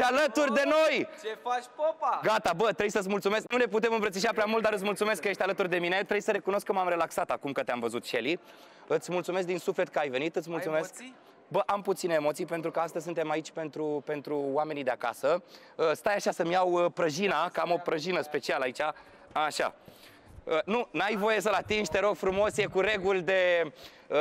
Și alături de noi! Ce faci, popa? Gata, bă, trebuie să-ți mulțumesc. Nu ne putem îmbrățișa prea mult, dar îți mulțumesc că ești alături de mine. Trebuie să recunosc că m-am relaxat acum că te-am văzut, Shelly. Îți mulțumesc din suflet că ai venit, îți mulțumesc. emoții? Bă, am puține emoții pentru că astăzi suntem aici pentru, pentru oamenii de acasă. Uh, Stai așa să-mi iau uh, prăjina, că am o prăjină specială aici. Așa. Uh, Nu, n-ai voie să-l atingi, te rog frumos, e cu reguli de, uh,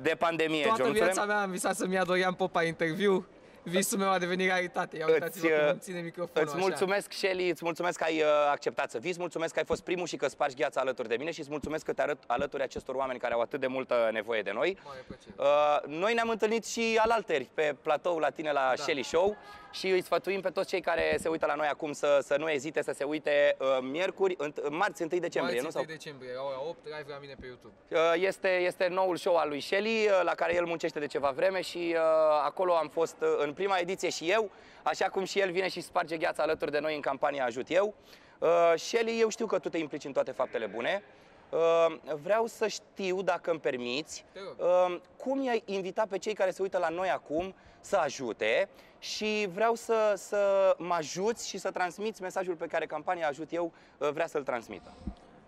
de pandemie, Toată John. viața mea am visat să-mi ia Dorian Popa interviu. Visul meu a devenit realitate. Ia uitați-vă Îți, cum uh, îmi ține microfonul Îți așa. mulțumesc, Shelly, îți mulțumesc că ai uh, acceptat să vii, îți mulțumesc că ai fost primul și că spargi gheața alături de mine și îți mulțumesc că te arăt alături acestor oameni care au atât de multă nevoie de noi. Mare plăcere. Uh, noi ne-am întâlnit și alalteri pe platou la tine la Da. Shelly Show și îi sfătuim pe toți cei care se uită la noi acum să, să nu ezite să se uite uh, miercuri, înt- marți 1 decembrie, Marți nu? 1 decembrie, la ora 8, live la mine pe YouTube. Uh, Este, este noul show al lui Shelly, uh, la care el muncește de ceva vreme și uh, acolo am fost uh, în prima ediție și eu, așa cum și el vine și sparge gheața alături de noi în campania Ajut Eu. Uh, Shelly, eu știu că tu te implici în toate faptele bune. Uh, vreau să știu, dacă îmi permiți, Te rog. uh, cum i-ai invitat pe cei care se uită la noi acum să ajute și vreau să, să mă ajuți și să transmiți mesajul pe care campania Ajut Eu uh, vrea să-l transmită.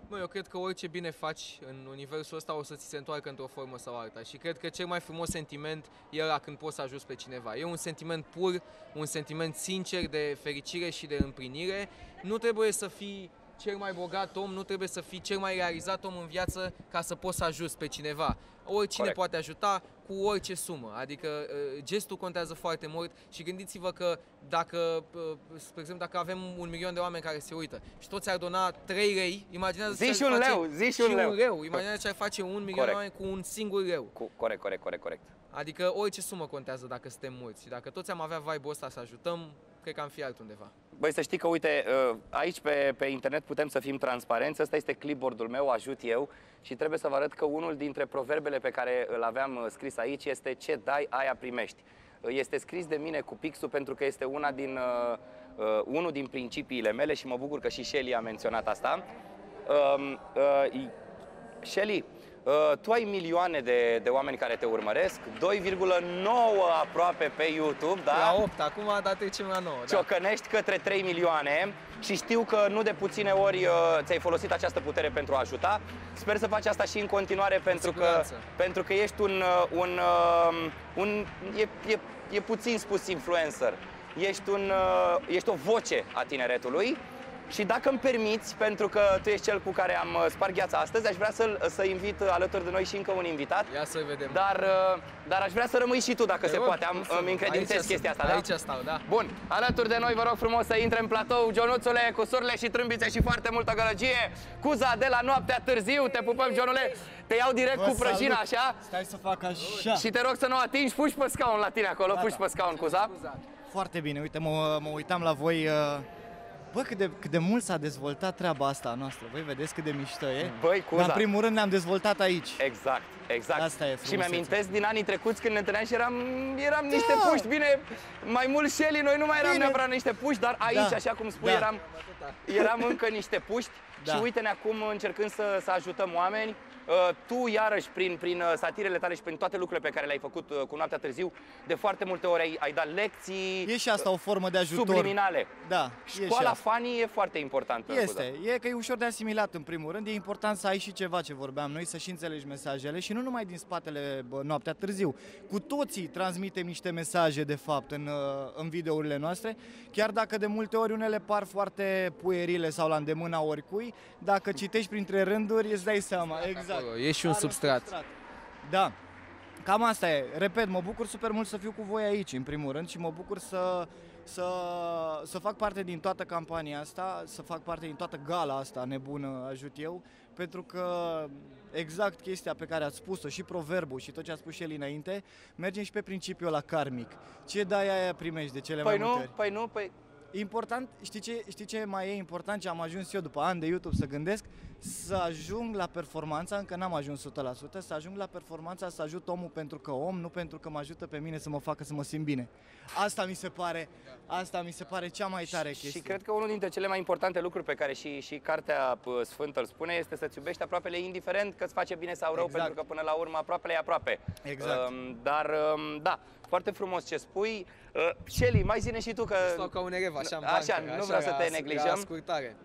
Mă, eu cred că orice bine faci în universul ăsta o să ți se întoarcă într-o formă sau alta și cred că cel mai frumos sentiment e ăla când poți să ajuți pe cineva. E un sentiment pur, un sentiment sincer de fericire și de împlinire. Nu trebuie să fii cel mai bogat om, nu trebuie să fii cel mai realizat om în viață ca să poți să ajuți pe cineva. Oricine Corect. poate ajuta cu orice sumă, adică uh, gestul contează foarte mult și gândiți-vă că dacă, uh, spre exemplu, dacă avem un milion de oameni care se uită și toți ar dona 3 lei, imaginează Zi ce și ar un face- leu, zi și un leu. leu. Imaginează ce ar face un milion Corect. de oameni cu un singur leu. Cu, corect, corect, corect, corect. Adică orice sumă contează dacă suntem mulți și dacă toți am avea vibe-ul ăsta să ajutăm, cred că am fi altundeva. Băi, să știi că, uite, uh, aici pe, pe internet putem să fim transparenți. Ăsta este clipboard-ul meu, ajut eu. Și trebuie să vă arăt că unul dintre proverbele pe care îl aveam uh, scris aici este ce dai, aia primești. Uh, Este scris de mine cu pixul pentru că este una din, uh, uh, unul din principiile mele și mă bucur că și Shelly a menționat asta. Um, uh, i- Shelly, uh, tu ai milioane de, de oameni care te urmăresc, 2,9 aproape pe YouTube, da? La 8, acum dar trecem la 9. Da. ciocănești către 3 milioane și știu că nu de puține ori uh, ți-ai folosit această putere pentru a ajuta. Sper să faci asta și în continuare pentru că, siguranță. pentru că ești un, uh, un, uh, un e, e, e puțin spus influencer. Ești, un, uh, ești o voce a tineretului și dacă îmi permiți, pentru că tu ești cel cu care am uh, spart gheața astăzi, aș vrea să-l, să invit alături de noi și încă un invitat. Ia să vedem. Dar, uh, dar aș vrea să rămâi și tu, dacă Te se rog, poate. Am, cum să îmi nu? încredințez Aici chestia sunt, asta, da? Aici stau, da. Bun, alături de noi vă rog frumos să intre în platou Ionuțule cu surle și trâmbițe și foarte multă gălăgie Cuza de la noaptea târziu, te pupăm Ionule Te iau direct Vă cu prăjina salut. așa Stai să fac așa. și te rog să nu atingi, puși pe scaun la tine acolo, puși pe scaun, Cuza Foarte bine, uite, mă, mă uitam la voi. uh, Bă, cât de, cât de mult s-a dezvoltat treaba asta a noastră. Voi vedeți cât de mișto e? Băi, Cuza. Dar în primul rând ne-am dezvoltat aici. Exact, exact. Asta e și frumusețea. mi-amintesc din anii trecuți când ne întâlneam și eram, eram niște Da. puști, bine, mai mult Shelly, noi nu mai eram Bine. neapărat niște puști, dar aici, Da. așa cum spui, Da. eram, eram încă niște puști Da. și uite-ne acum încercând să, să ajutăm oameni. Uh, Tu, iarăși, prin, prin uh, satirele tale și prin toate lucrurile pe care le-ai făcut uh, cu noaptea târziu, de foarte multe ori ai, ai dat lecții E și asta o formă de ajutor. subliminale. Da, e și Școala asta. fanii e foarte importantă. Cuza. Este, e că e ușor de asimilat în primul rând, e important să ai și ceva ce vorbeam noi, să și înțelegi mesajele și nu numai din spatele bă, noaptea târziu. Cu toții transmitem niște mesaje de fapt în, uh, în videourile noastre, chiar dacă de multe ori unele par foarte puerile sau la îndemâna oricui, dacă citești printre rânduri îți dai seama, exact. Acolo, e și un Are substrat. Da. Cam asta e. Repet, mă bucur super mult să fiu cu voi aici, în primul rând, și mă bucur să, să, să fac parte din toată campania asta, să fac parte din toată gala asta nebună, ajut eu, pentru că exact chestia pe care ați spus-o, și proverbul și tot ce a spus și el înainte, mergem și pe principiul la karmic. Ce dai aia primești de cele Păi mai nu, multe ori. păi nu, păi Important, știi ce, știi ce mai e important, ce am ajuns eu după ani de YouTube să gândesc? Să ajung la performanța, încă n-am ajuns 100%, să ajung la performanța să ajut omul pentru că om, nu pentru că mă ajută pe mine să mă facă să mă simt bine. Asta mi se pare, asta mi se pare cea mai tare chestie. Și cred că unul dintre cele mai importante lucruri pe care și, și Cartea p- Sfântă îl spune este să-ți iubești aproapele indiferent că îți face bine sau rău, Exact. pentru că până la urmă aproapele e aproape. Exact. Um, dar, um, da, foarte frumos ce spui. Uh, Shelly, mai zine și tu că... Stau ca un elev, așa, în Așa, bancă, nu vreau să te la- neglijăm. la ascultare.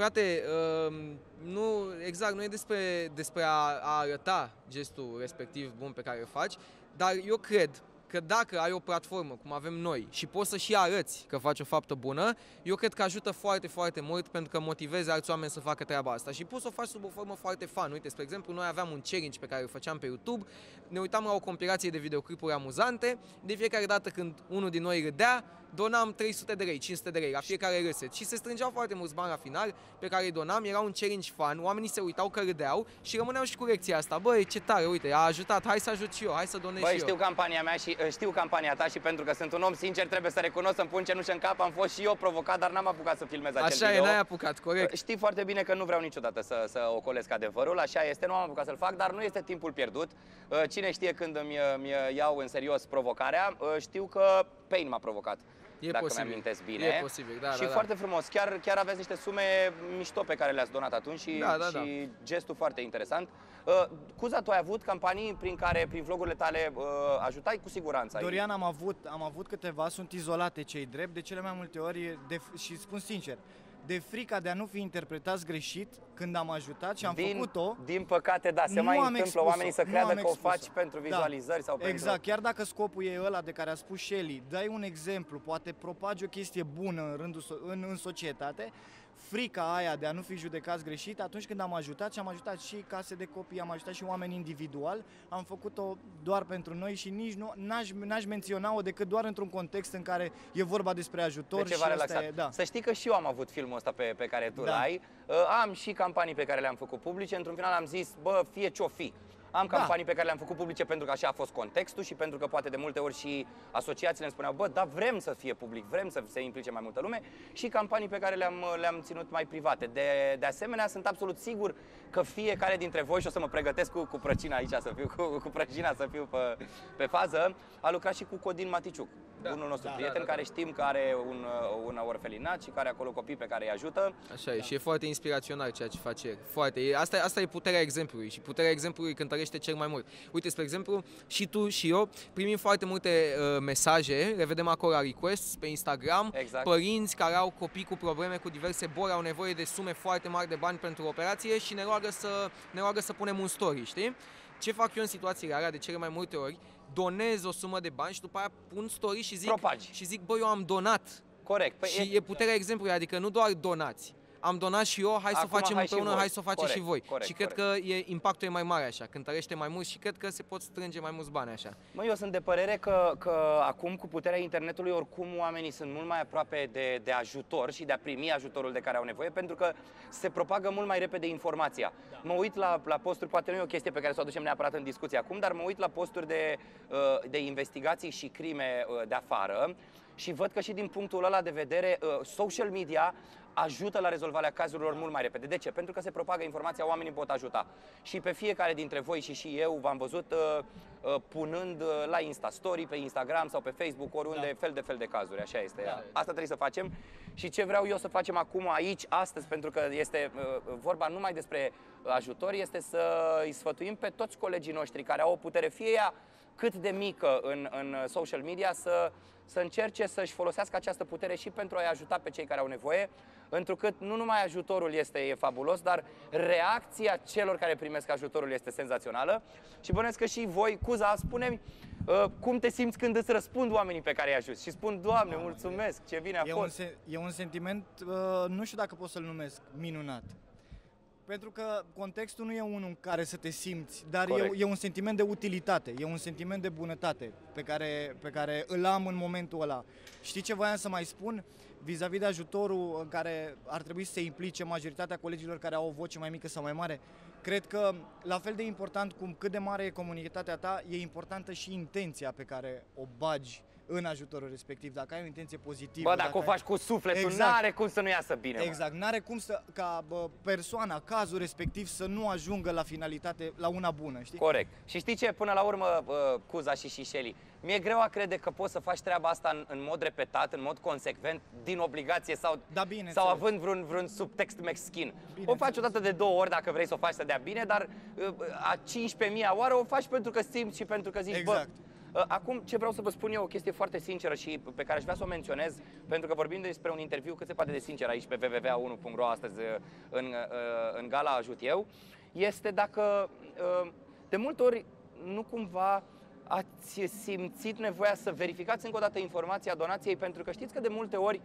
Frate, um, nu, exact, nu e despre, despre a, a arăta gestul respectiv bun pe care îl faci, dar eu cred că dacă ai o platformă, cum avem noi, și poți să și arăți că faci o faptă bună, eu cred că ajută foarte, foarte mult pentru că motivezi alți oameni să facă treaba asta. Și poți să o faci sub o formă foarte fun. Uite, spre exemplu, noi aveam un challenge pe care îl făceam pe YouTube, ne uitam la o compilație de videoclipuri amuzante, de fiecare dată când unul din noi râdea, donam 300 de lei, 500 de lei la fiecare râset și se strângeau foarte mulți bani la final pe care îi donam, era un challenge fun, oamenii se uitau că râdeau și rămâneau și cu lecția asta, băi, ce tare, uite, a ajutat, hai să ajut și eu, hai să donez Băi, și știu eu. campania mea și uh, știu campania ta și pentru că sunt un om sincer trebuie să recunosc să-mi pun cenușă în cap, am fost și eu provocat, dar n-am apucat să filmez acel Așa e, video. n-ai apucat, corect. Știi foarte bine că nu vreau niciodată să, să ocolesc adevărul, așa este, nu am apucat să-l fac, dar nu este timpul pierdut. Uh, Cine știe când îmi, îmi iau în serios provocarea, uh, știu că Pain m-a provocat. E dacă posibil. mi-amintesc bine. E posibil, da, și da, da. foarte frumos, chiar, chiar aveți niște sume mișto pe care le-ați donat atunci și, Da, da, și gestul foarte interesant. Uh, Cuza, tu ai avut campanii prin care, prin vlogurile tale, uh, ajutai cu siguranță. ai- Dorian, am avut, am avut câteva, sunt izolate cei drept, de cele mai multe ori, de, și spun sincer, de frica de a nu fi interpretați greșit când am ajutat și am din, făcut-o, Din păcate, da, se Nu mai am întâmplă expus-o, oamenii să nu creadă am că o expus-o. faci pentru Da. vizualizări sau pentru... Exact, chiar dacă scopul e ăla de care a spus Shelly, dai un exemplu, poate propagi o chestie bună în, rândul, so- în, în societate, frica aia de a nu fi judecați greșit, atunci când am ajutat și am ajutat și case de copii, am ajutat și oameni individual, am făcut-o doar pentru noi și nici nu, n-aș, n-aș menționa-o decât doar într-un context în care e vorba despre ajutor de ceva și asta relaxat. e, da. Să știi că și eu am avut filmul ăsta pe, pe care tu Da. l-ai. Uh, Am și campanii pe care le-am făcut publice. Într-un final am zis, bă, fie ce-o fi. Am Da. campanii pe care le-am făcut publice pentru că așa a fost contextul și pentru că poate de multe ori și asociațiile îmi spuneau, bă, da, vrem să fie public, vrem să se implice mai multă lume și campanii pe care le-am, le-am ținut mai private. De, de asemenea, sunt absolut sigur că fiecare dintre voi, și o să mă pregătesc cu, cu prăcina aici să fiu, cu, cu prăcina să fiu pe, pe fază, a lucrat și cu Codin Maticiuc, Da. unul nostru Da, prieten da, da, care știm că are un, uh, un orfelinat și care are acolo copii pe care îi ajută. Așa e, și e foarte inspirațional ceea ce face el. Foarte. E, asta, e- asta e puterea exemplului și puterea exemplului cântărește cel mai mult. Uite, spre exemplu, și tu și eu primim foarte multe uh, mesaje, le vedem acolo la requests pe Instagram, Exact. părinți care au copii cu probleme cu diverse boli, au nevoie de sume foarte mari de bani pentru operație și ne roagă să, ne roagă să punem un story, știi? Ce fac eu în situațiile alea de cele mai multe ori? Donez o sumă de bani și după aia pun story și zic, Propagi. și zic bă, eu am donat Corect. Păi și e puterea exemplului, adică nu doar donați. Am donat și eu, hai să o Acum facem hai și împreună, voi. hai să o faceți Corect, și voi. corect, și cred corect. că e, impactul e mai mare așa, cântărește mai mult și cred că se pot strânge mai mulți bani așa. Mă, eu sunt de părere că, că acum cu puterea internetului oricum oamenii sunt mult mai aproape de, de ajutor și de a primi ajutorul de care au nevoie pentru că se propagă mult mai repede informația. Da. Mă uit la, la posturi, poate nu e o chestie pe care să o aducem neapărat în discuție acum, dar mă uit la posturi de, uh, de investigații și crime uh, de afară și văd că și din punctul ăla de vedere uh, social media ajută la rezolvarea cazurilor mult mai repede. De ce? Pentru că se propagă informația, oamenii pot ajuta. Și pe fiecare dintre voi și și eu v-am văzut uh, uh, punând uh, la Insta Story, pe Instagram sau pe Facebook, oriunde, da. fel de fel de cazuri. Așa este. Da. Asta trebuie să facem. Și ce vreau eu să facem acum aici, astăzi, pentru că este uh, vorba numai despre ajutor, este să îi sfătuim pe toți colegii noștri care au o putere, fie ea cât de mică în, în social media, să, să încerce să-și folosească această putere și pentru a-i ajuta pe cei care au nevoie, întrucât nu numai ajutorul este e fabulos, dar reacția celor care primesc ajutorul este senzațională. Și bănesc că și voi, Cuza, spune uh, cum te simți când îți răspund oamenii pe care i-ai ajuns și spun, Doamne, mulțumesc, ce bine a E un, fost. se- e un sentiment, uh, nu știu dacă pot să-l numesc minunat. Pentru că contextul nu e unul în care să te simți, dar e, Corect. e un sentiment de utilitate, e un sentiment de bunătate pe care, pe care îl am în momentul ăla. Știi ce voiam să mai spun? Vis-a-vis de ajutorul în care ar trebui să se implice majoritatea colegilor care au o voce mai mică sau mai mare, cred că la fel de important cum cât de mare e comunitatea ta, e importantă și intenția pe care o bagi în ajutorul respectiv, dacă ai o intenție pozitivă. Bă, dacă o ai- faci cu sufletul, Exact. n-are cum să nu iasă bine. mă. Exact, n-are cum să, ca bă, persoana, cazul respectiv să nu ajungă la finalitate, la una bună, știi? Corect. Și știi ce? Până la urmă, uh, Cuza și și Shelly, mi-e greu a crede că poți să faci treaba asta în, în mod repetat, în mod consecvent, din obligație sau, Da, bine, sau înțeleg. având vreun, vreun subtext meschin. Bine, o faci înțeles. odată de două ori dacă vrei să o faci să dea bine, dar uh, a 15.000 oară o faci pentru că simți și pentru că zici, Exact. bă, Uh, Acum, ce vreau să vă spun eu, o chestie foarte sinceră și pe care aș vrea să o menționez, pentru că vorbim despre un interviu cât se poate de sincer aici pe www.1.ro astăzi uh, în, uh, în gala Ajut Eu, este dacă uh, de multe ori nu cumva ați simțit nevoia să verificați încă o dată informația donației, pentru că știți că de multe ori,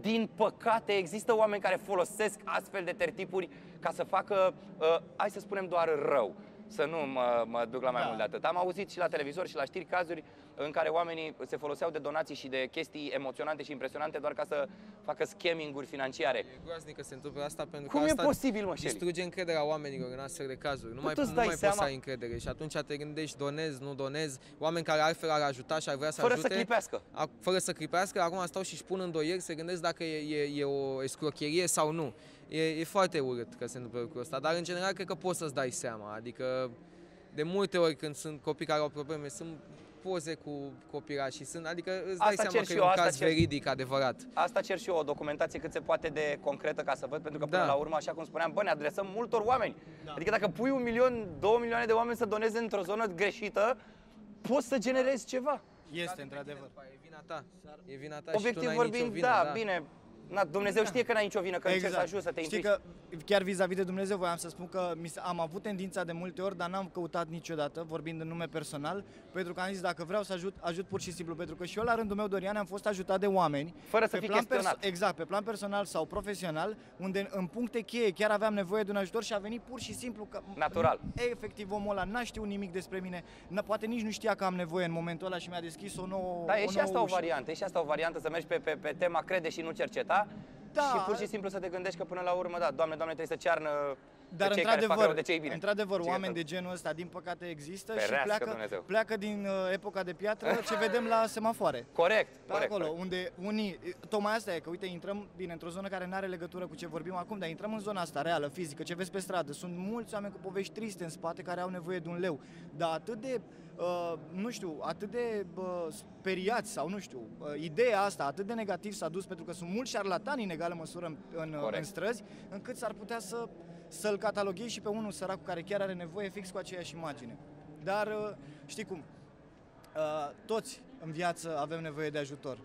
din păcate, există oameni care folosesc astfel de tertipuri ca să facă, uh, hai să spunem, doar rău. Să nu mă, mă duc la mai Da. mult de atât. Am auzit și la televizor și la știri cazuri în care oamenii se foloseau de donații și de chestii emoționante și impresionante doar ca să facă scamming-uri financiare. E groaznic că se întâmplă asta pentru Cum că e asta posibil, mă, Shelly? distruge încrederea oamenilor în astfel de cazuri. Nu mai, tu îți nu dai mai seama- poți să ai încredere și atunci te gândești, donez, nu donez, oameni care altfel ar ajuta și ar vrea să Fără ajute. să clipească. A- fără să clipească, acum stau și își pun îndoieri, se gândesc dacă e, e, e o escrocherie sau nu. E, e foarte urât că se întâmplă lucrul ăsta, dar în general cred că poți să-ți dai seama. Adică de multe ori când sunt copii care au probleme, sunt poze cu copilași și sunt, adică îți dai Asta seama cer că și e eu, un asta caz cer. veridic, adevărat. Asta cer și eu, o documentație cât se poate de concretă ca să văd, pentru că până Da. la urmă, așa cum spuneam, bă, ne adresăm multor oameni. Adică dacă pui un milion, două milioane de oameni să doneze într-o zonă greșită, poți să generezi ceva. Este, într-adevăr. E vina ta. E vina ta și tu Obiectiv n-ai nicio vorbind, vină, da, bine. Na, Dumnezeu știe că n-ai nicio vină, că încerci să ajut să te Exact. Știi implici. că chiar vis-a-vis de Dumnezeu voiam să spun că mi s- am avut tendința de multe ori, dar n-am căutat niciodată, vorbind în nume personal, pentru că am zis dacă vreau să ajut, ajut pur și simplu, pentru că și eu la rândul meu, Dorian, am fost ajutat de oameni. Fără să pe fii plan chestionat. Exact, pe plan personal sau profesional, unde în puncte cheie chiar aveam nevoie de un ajutor și a venit pur și simplu că Natural. efectiv omul ăla n-a știut nimic despre mine, n- poate nici nu știa că am nevoie în momentul ăla și mi-a deschis o nouă Da, e o și nouă asta o ușă. variantă, e și asta o variantă să mergi pe, pe, pe tema crede și nu cerceta Da. și pur și simplu să te gândești că până la urmă, da, Doamne, Doamne, trebuie să cearnă Dar pe cei care fac într-adevăr, rău de cei bine. într-adevăr, Ce oameni că- de genul ăsta, din păcate, există Ferească și pleacă, Dumnezeu. pleacă din uh, epoca de piatră, ce vedem la semafoare. Corect, Pe corect. acolo, corect. unde unii, tocmai asta e, că uite, intrăm, bine, într-o zonă care nu are legătură cu ce vorbim acum, dar intrăm în zona asta reală, fizică, ce vezi pe stradă. Sunt mulți oameni cu povești triste în spate care au nevoie de un leu, dar atât de, uh, nu știu, atât de uh, speriați sau nu știu, uh, ideea asta atât de negativ s-a dus pentru că sunt mulți șarlatani în egală măsură în, în, uh, Corect. în străzi, încât s-ar putea să să-l cataloghezi și pe unul sărac care chiar are nevoie fix cu aceeași imagine. Dar uh, știi cum, Uh, toți în viață avem nevoie de ajutor.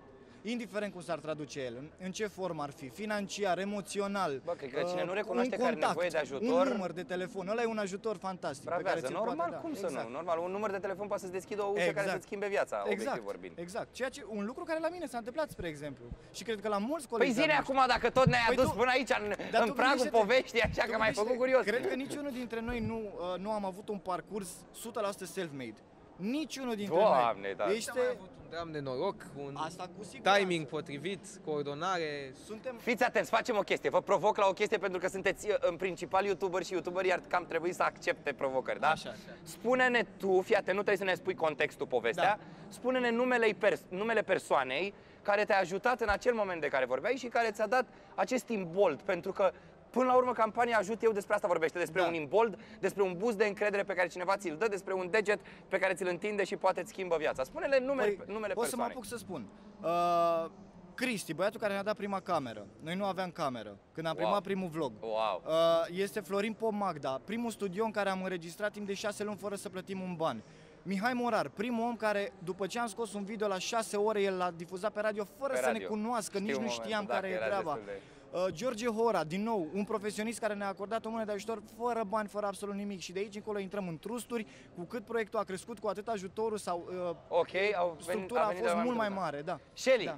Indiferent cum s-ar traduce el, în, în ce formă ar fi, financiar, emoțional. Bă, cred că cine uh, nu recunoaște un că are contact, nevoie de ajutor- Un număr de telefon, ăla e un ajutor fantastic. pe care Bravează, ți-l normal, poate da. cum să exact. nu? Normal, un număr de telefon poate să-ți deschidă o ușă care să-ți schimbe viața, exact, obiectiv vorbind. Exact. Ceea ce, un lucru care la mine s-a întâmplat, spre exemplu. Și cred că la mulți Păi colegi. zine de-al noștri. acum dacă tot ne-ai Păi adus tu- până aici, în, Dar în tu pragul gândește-te- poveștii, așa tu că m-ai gândește- făcut curios. Cred că niciunul dintre noi nu, uh, nu am avut un parcurs 100% self-made. Niciunul dintre Doamne, noi. da. Este... Este... Am avut un dram de noroc, un Asta cu siguranță. timing potrivit, coordonare. Suntem... Fiți atenți, facem o chestie, vă provoc la o chestie pentru că sunteți uh, în principal youtuberi și youtuberii ar cam trebui să accepte provocări, da? Așa, așa. Spune-ne tu, fii atent, nu trebuie să ne spui contextul, povestea, Da. spune-ne numele, pers- numele persoanei care te-a ajutat în acel moment de care vorbeai și care ți-a dat acest imbold, pentru că Până la urmă, campania Ajut Eu despre asta vorbește, despre Da. un imbold, despre un boost de încredere pe care cineva ți-l dă, despre un deget pe care ți-l întinde și poate îți schimbă viața. Spune-le numele, Păi, numele pot să mă persoanei. apuc să spun. Uh, Cristi, băiatul care ne-a dat prima cameră. Noi nu aveam cameră. Când am Wow. primat primul vlog. Wow. Uh, este Florin Pop Magda, primul studio în care am înregistrat timp de 6 luni fără să plătim un ban. Mihai Morar, primul om care, după ce am scos un video la 6 ore, el l-a difuzat pe radio fără Pe să radio. ne cunoască, Știu nici nu momentul, știam da, care că e era treaba. destul de- Uh, George Hora, din nou, un profesionist care ne-a acordat o mână de ajutor fără bani, fără absolut nimic și de aici încolo intrăm în trusturi, cu cât proiectul a crescut, cu atât ajutorul sau uh, Ok, au venit, structura a, venit de fost la mult mai multe mare, da. Shelly, Da.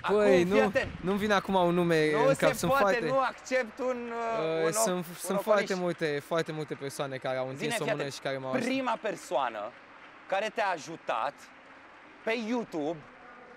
acum Păi, fii nu, atent. nu-mi vine acum un nume Nu în se cap, sunt poate, foarte... nu accept un, uh, un, Uh, sunt un sunt ocoliș. foarte multe, foarte multe persoane care au Zine, întins o fii mână atent, și care m-au ajutat. prima persoană care te-a ajutat pe YouTube,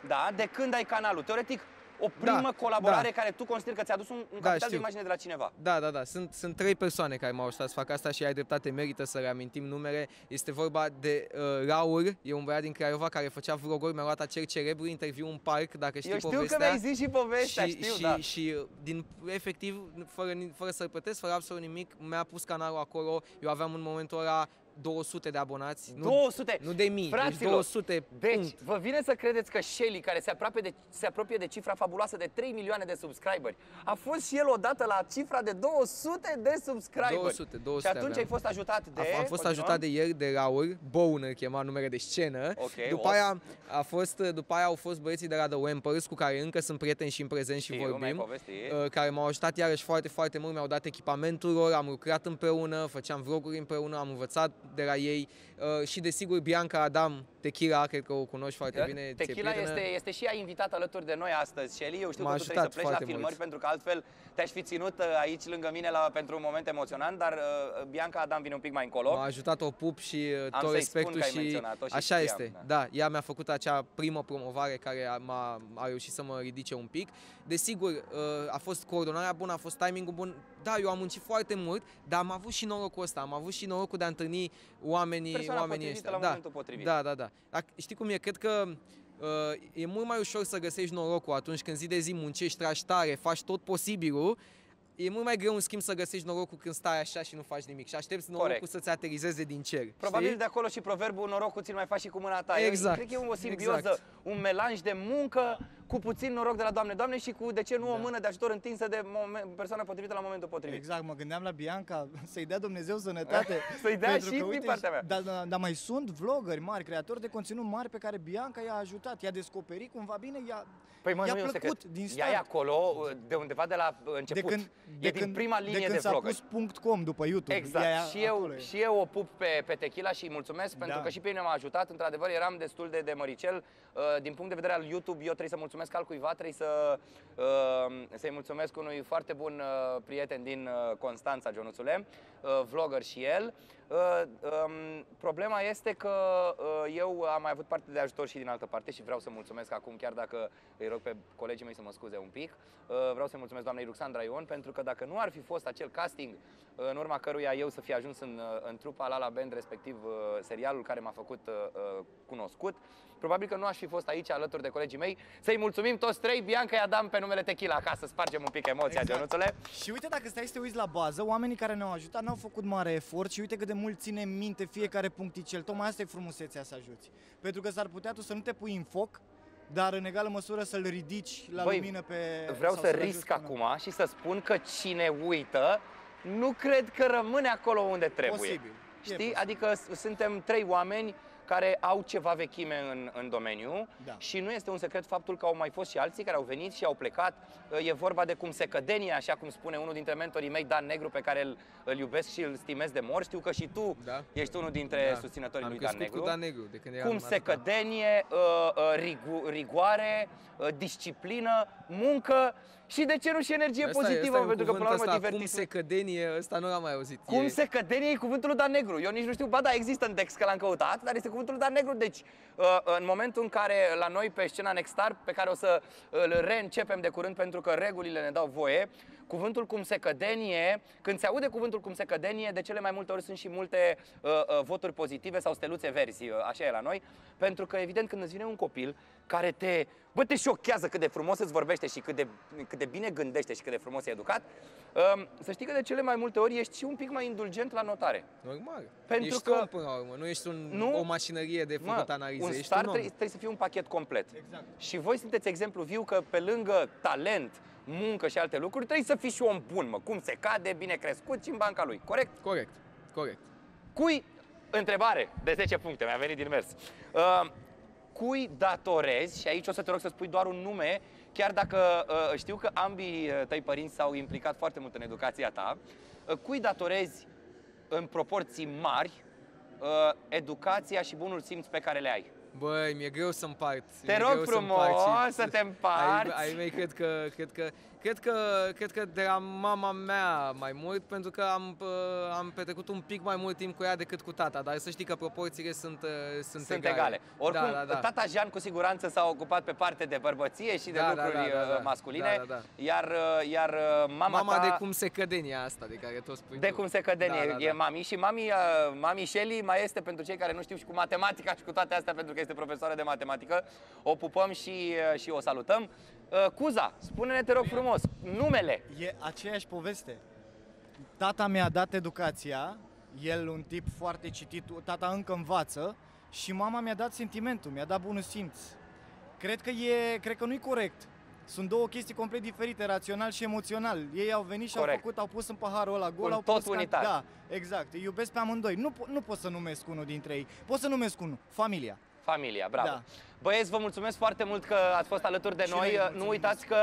da, de când ai canalul. Teoretic, o primă Da, colaborare da. care tu consideri că ți-a adus un, un Da, capital de știu. imagine de la cineva. Da, da, da. Sunt, sunt trei persoane care m-au ajutat să fac asta și ai dreptate, merită să reamintim numere. Este vorba de uh, Raur, e un băiat din Craiova care făcea vloguri, mi-a luat acel cerebru, interviu în parc, dacă știi Eu știu povestea. că mi-ai zis și povestea, și, știu, și, da. și uh, din, efectiv, fără, ni- fără să-l plătesc, fără absolut nimic, mi-a pus canalul acolo, eu aveam în momentul ăla 200 de abonați. Nu, 200! nu de mii, deci Fraților, 200 Deci, punct. vă vine să credeți că Shelly, care se apropie, de, se apropie de cifra fabuloasă de 3 milioane de subscriberi, a fost și el odată la cifra de 200 de subscriberi. 200, 200 Și atunci aveam. ai fost ajutat de... A, am fost continuăm? ajutat de el, de Raul, Bowner chema numere de scenă. Ok, după o. aia a fost, după aia au fost băieții de la The Wampers cu care încă sunt prieteni și în prezent și Știu, mi-ai vorbim. povestit. uh, care m-au ajutat iarăși foarte, foarte mult, mi-au dat echipamentul lor, am lucrat împreună, făceam vloguri împreună, am învățat de la ei. Uh, și desigur Bianca Adam Tequila, cred că o cunoști foarte bine, ție Tequila prietenă. este, este și ea invitat alături de noi astăzi, Shelly. Eu știu M-a că tu trebuie să ajutat pleci la foarte filmări mult. pentru că altfel te-aș fi ținut uh, aici lângă mine la, pentru un moment emoționant, dar uh, Bianca Adam vine un pic mai încolo. M-a ajutat o pup și uh, Am tot să-i spun respectul că ai și menționat-o și așa știam, este. da. Da. ea mi-a făcut acea primă promovare care a, m-a, a reușit să mă ridice un pic. Desigur, uh, a fost coordonarea bună, a fost timingul bun. Da, eu am muncit foarte mult, dar am avut și norocul ăsta, am avut și norocul de a întâlni oamenii, Persoana oamenii potrivită ăștia. la da, momentul potrivit. Da, da, da. Dar știi cum e? Cred că uh, e mult mai ușor să găsești norocul atunci când zi de zi muncești, tragi tare, faci tot posibilul. E mult mai greu, în schimb, să găsești norocul când stai așa și nu faci nimic și aștepți norocul Corect. să-ți aterizeze din cer. Probabil știi? de acolo și proverbul norocul ți-l mai faci și cu mâna ta. Eu Exact, cred că e o simbioză, exact. un melanj de muncă cu puțin noroc de la Doamne, Doamne și cu, de ce nu, o Da. mână de ajutor întinsă de moment, persoana potrivită la momentul potrivit. Exact, mă gândeam la Bianca să-i dea Dumnezeu sănătate. Să-i dea pentru și că, din uite, partea mea. Dar da, da, mai sunt vloggeri mari, creatori de conținut mari pe care Bianca i-a ajutat, i-a descoperit cumva bine, i-a, Păi mă, i-a nu e un plăcut secret. din Ea start. e acolo de undeva de la început. de când, e din prima linie de, când de s-a vlogger. pus .com după YouTube. Exact. Ea- și, eu, acolo e. și eu o pup pe, pe Tequila și îi mulțumesc pentru Da. că și pe mine m-a ajutat. Într-adevăr, eram destul de, de măricel. Uh, Din punct de vedere al YouTube, eu trebuie să mulțumesc altcuiva, trebuie să, uh, să-i mulțumesc unui foarte bun uh, prieten din uh, Constanța, Ionuțule, uh, vlogger și el. Uh, um, problema este că uh, eu am mai avut parte de ajutor și din altă parte și vreau să mulțumesc acum, chiar dacă îi rog pe colegii mei să mă scuze un pic. Uh, vreau să mulțumesc doamnei Ruxandra Ion pentru că dacă nu ar fi fost acel casting uh, în urma căruia eu să fi ajuns în, uh, în trupa La La Band, respectiv uh, serialul care m-a făcut uh, uh, cunoscut, probabil că nu aș fi fost aici alături de colegii mei. Să-i mulțumim toți trei, Bianca i Adam pe numele Tequila, ca să spargem un pic emoția, Exact. Ionuțule. Și uite, dacă stai să te uiți la bază, oamenii care ne-au ajutat n-au făcut mare efort și uite cât de mult ține minte fiecare puncticel. Tocmai asta e frumusețea să ajuți. Pentru că s-ar putea tu să nu te pui în foc, dar în egală măsură să-l ridici la Băi, lumină pe... Vreau sau să să-l risc ajuți până- acum și să spun că cine uită, nu cred că rămâne acolo unde trebuie. Posibil. E Știi? posibil. Adică s- suntem trei oameni care au ceva vechime în, în domeniu Da. și nu este un secret faptul că au mai fost și alții care au venit și au plecat. E vorba de cum se cădenie, așa cum spune unul dintre mentorii mei, Dan Negru, pe care îl, îl iubesc și îl stimez de mor. Știu că și tu Da. ești unul dintre Da. susținătorii Am lui Dan crescut Negru cu Dan Negru, de când eram cum în se atâta. cădenie, uh, uh, rigu, rigoare, uh, disciplină, muncă și de ce nu și energie Ăsta e- pozitivă, ăsta e un pentru că până la cuvânt urmă ăsta, cum divertisment. se cădenie, ăsta nu l-am mai auzit. Cum E- se cădenie e cuvântul lui Dan Negru. Eu nici nu știu, ba da, există în text că l-am căutat, dar este cuvântul lui Dan Negru. Deci, uh, în momentul în care la noi pe scena Nexstar, pe care o să îl reîncepem de curând pentru că regulile ne dau voie, cuvântul cum se cădenie, când se aude cuvântul cum se cădenie, de cele mai multe ori sunt și multe uh, uh, voturi pozitive sau steluțe verzi, uh, așa e la noi, pentru că evident când îți vine un copil care te, bă, te șochează cât de frumos îți vorbește și cât de, cât de bine gândește și cât de frumos e educat, um, să știi că de cele mai multe ori ești și un pic mai indulgent la notare. Normal. Pentru ești că- om până la urmă, nu ești un, Nu. o mașinărie de făcut analize, un ești star un om. trebuie, trebuie să fie un pachet complet. Exact. Și voi sunteți exemplu viu că pe lângă talent, muncă și alte lucruri, trebuie să fii și om bun, mă. Cum se cade, bine crescut și în banca lui. Corect? Corect, corect. Cui, întrebare de 10 puncte, mi-a venit din mers. Uh, cui datorezi, și aici o să te rog să spui doar un nume, chiar dacă uh, știu că ambii uh, tăi părinți s-au implicat foarte mult în educația ta, uh, cui datorezi în proporții mari uh, educația și bunul simț pe care le ai? Băi, mi-e greu să împart. Te mi-e rog greu să frumos împart și- să te împarți. Ai, ai mei cred că, cred că, cred că, cred că de la mama mea mai mult, pentru că am, uh, am petrecut un pic mai mult timp cu ea decât cu tata, dar să știi că proporțiile sunt, uh, sunt, Sunt egale. Oricum, da, da, da. tata Jean cu siguranță s-a ocupat pe parte de bărbăție și de Da, da, lucruri da, da, uh, da. masculine, Da, da, da. iar, uh, iar uh, mama, Mama ta... de cum se cădenia asta de care tot spui De tu. cum se cădenie, Da, da, e da. mami și mami, uh, mami Shelly mai este pentru cei care nu știu și cu matematica și cu toate astea pentru că este profesoară de matematică. O pupăm și, uh, și o salutăm. Uh, Cuza, spune-ne te rog frumos, numele. E aceeași poveste. Tata mi-a dat educația, el un tip foarte citit, tata încă învață și mama mi-a dat sentimentul, mi-a dat bunul simț. Cred că e, cred că nu-i corect. Sunt două chestii complet diferite, rațional și emoțional. Ei au venit și Corect. au făcut, au pus în paharul ăla gol, Un au tot pus ca- unitar. Da, exact. Îi iubesc pe amândoi. Nu, po- nu pot să numesc unul dintre ei. Pot să numesc unul. Familia. Familia, bravo. Da. Băieți, vă mulțumesc foarte mult că ați fost alături de Și noi. noi Uh, mulțumim. Nu uitați că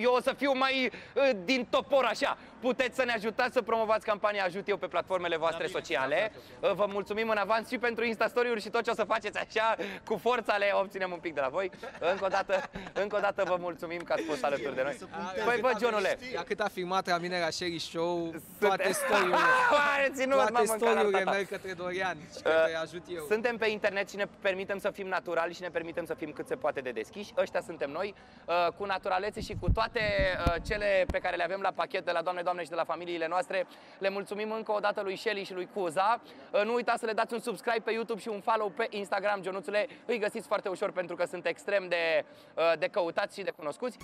eu o să fiu mai uh, din topor așa. Puteți să ne ajutați să promovați campania Ajut Eu pe platformele voastre bine, sociale. Uh, Vă mulțumim în avans și pentru Instastory-uri și tot ce o să faceți așa cu forța le obținem un pic de la voi. Încă o dată, încă o dată vă mulțumim că ați fost alături de noi. Să A, punteze. Păi bă, cât a Johnule. venit- Ia cât a filmat la mine la Sherry Show, toate Sunte- story-urile. Are ținut, Toate m-am mâncat la story-urile tata. merg către Dorian și către ajut eu. Suntem pe internet și ne permitem să fim naturali și ne permitem să fim cât se poate de deschiși. Ăștia suntem noi, uh, cu naturalețe și cu toate uh, cele pe care le avem la pachet de la Doamne, Doamne și de la familiile noastre. Le mulțumim încă o dată lui Shelly și lui Cuza. Uh, Nu uitați să le dați un subscribe pe YouTube și un follow pe Instagram, Ionuțule. Îi găsiți foarte ușor pentru că sunt extrem de, uh, de căutați și de cunoscuți.